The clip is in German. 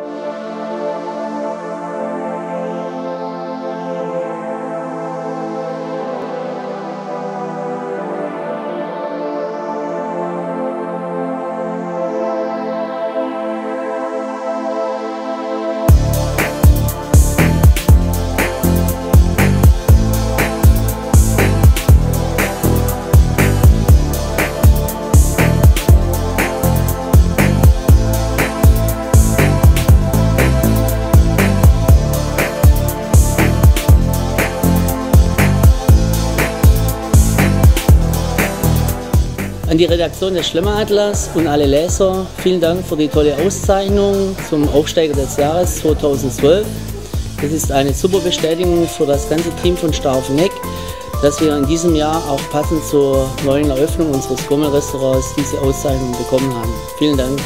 you An die Redaktion des Schlemmeratlas und alle Leser, vielen Dank für die tolle Auszeichnung zum Aufsteiger des Jahres 2012. Das ist eine super Bestätigung für das ganze Team von Starfeneck, dass wir in diesem Jahr auch passend zur neuen Eröffnung unseres Gommelrestaurants diese Auszeichnung bekommen haben. Vielen Dank.